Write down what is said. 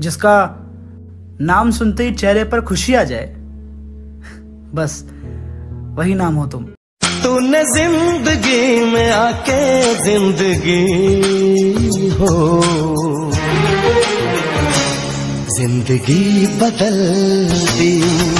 जिसका नाम सुनते ही चेहरे पर खुशी आ जाए। बस, वही नाम हो तुम। तूने ज़िंदगी में आके ज़िंदगी हो। ज़िंदगी बदल दी।